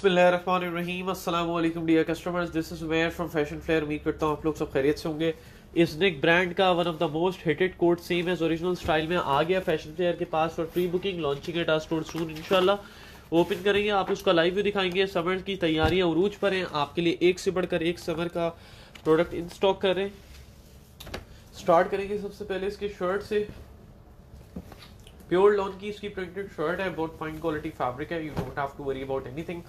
अस्सलाम वालेकुम dear customers. This is Umair from Fashion Flare उम्मीद करता हूँ आप लोग सब खैरियत से होंगे। इसनिक ब्रांड का one of the most hitted coat same as original style में आ गया फ़ैशन फ्लेयर के पास for pre booking launching at our store soon इंशाल्लाह ओपन करेंगे, आप उसका लाइव व्यू दिखाएँगे। समर की तैयारियाँ उरूज पर हैं। आपके लिए एक से बढ़कर एक समर का प्रोडक्ट इन स्टॉक कर हैं। स्टार्ट करेंगे सबसे पहले इसके शर्ट से। प्योर लॉन की इसकी प्रिंटेड शर्ट है। बहुत फाइन क्वालिटी फैब्रिक है। You don't have to worry about anything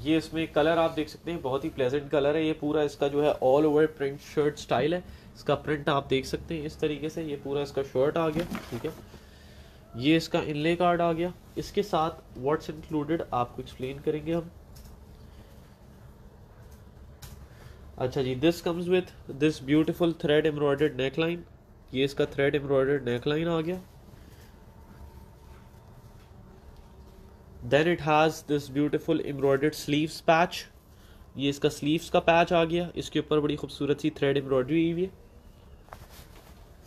ये इसमें कलर आप देख सकते हैं, बहुत ही प्लेजेंट कलर है। ये पूरा इसका जो है all over print shirt style है। इसका प्रिंट आप देख सकते हैं इस तरीके से। ये पूरा इसका शर्ट आ गया, ठीक है? ये इसका इनले कार्ड आ गया। इसके साथ व्हाट्स इंक्लूडेड आपको एक्सप्लेन करेंगे हम। अच्छा जी this comes with this beautiful thread embroidered neckline ये इसका थ्रेड एम्ब्रॉयडर्ड नेकलाइन आ गया। Then it has this beautiful embroidered sleeves patch ये इसका स्लीव्स का पैच आ गया। इसके ऊपर बड़ी खूबसूरत सी थ्रेड एम्ब्रॉयडरी हुई है।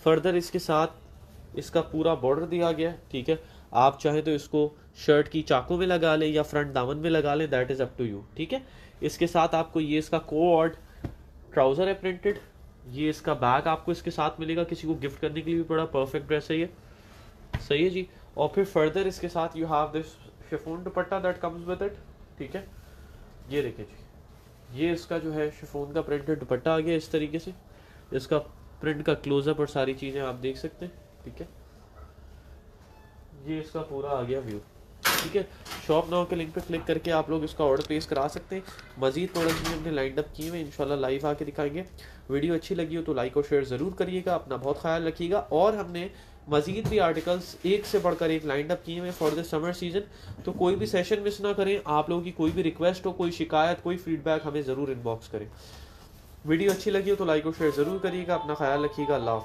फर्दर इसके साथ इसका पूरा बॉर्डर दिया गया ठीक है? आप चाहें तो इसको शर्ट की चाकों में लगा लें या फ्रंट दामन में लगा लें that is up to you ठीक है? इसके साथ आपको ये इसका कोऑर्ड ट्राउज़र है प्रिंटेड ये इसका बैग आपको इसके साथ मिलेगा। किसी को गिफ्ट करने के लिए भी बड़ा परफेक्ट ड्रेस है ये। सही है जी? और फिर फर्दर इसके साथ you have this chiffon dupatta that comes with it ठीक है? ये देखिए जी। ये इसका जो है शिफोन का प्रिंटेड दुपट्टा आ गया इस तरीके से। इसका प्रिंट का क्लोजअप और सारी चीज़ें आप देख सकते हैं, ठीक है? ये इसका पूरा आ गया व्यू ठीक है? शॉप नाउ के लिंक पे क्लिक करके आप लोग इसका ऑर्डर प्लेस करा सकते हैं। मजीद प्रोडक्ट भी हमने लाइंड अप किए हुए इंशाल्लाह लाइव आके दिखाएँगे। वीडियो अच्छी लगी हो तो लाइक और शेयर ज़रूर करिएगा, अपना बहुत ख्याल रखिएगा। और हमने मजीद भी आर्टिकल्स एक से बढ़कर एक लाइंड अप किए हुए फॉर द समर सीज़न तो कोई भी सेशन मिस ना करें। आप लोगों की कोई भी रिक्वेस्ट हो, कोई शिकायत, कोई फीडबैक हमें ज़रूर इनबॉक्स करें। वीडियो अच्छी लगी हो तो लाइक और शेयर ज़रूर करिएगा। अपना ख्याल रखिएगा। अल्लाह